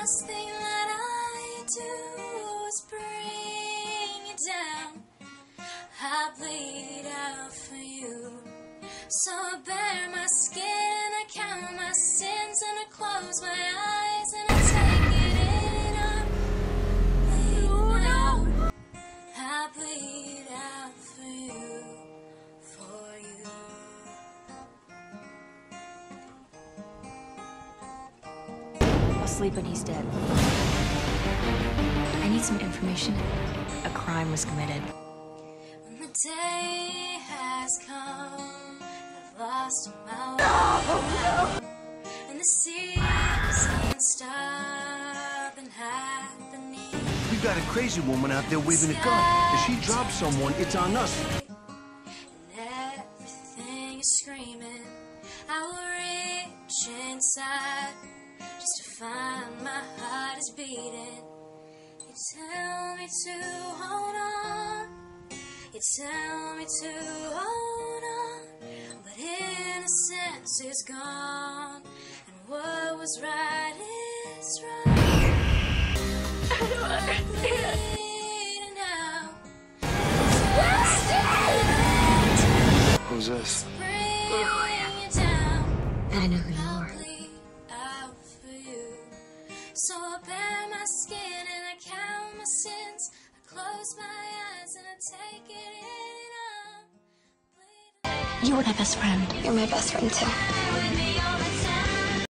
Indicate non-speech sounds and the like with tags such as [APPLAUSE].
last thing that I do is bring you down. I bleed out for you. So I bare my skin I count my sins and I close my eyes and I take it in. I'm bleeding out. I bleed out for you, I'll sleep when he's dead. I need some information. A crime was committed. When the day has come, I've lost my way. Oh, and the seasons stop and happening. We got a crazy woman out there waving a gun. If she drops someone, it's on us. And everything is screaming. I will reach inside just to find my heart is beating. You tell me to hold on. You tell me to hold on. But innocence is gone. And what was right is right. [LAUGHS] Bleeding out. Who's this? I know who you are. So I bare my skin and I count my sins. I close my eyes and I take it in. You were my best friend. You're my best friend too. with me.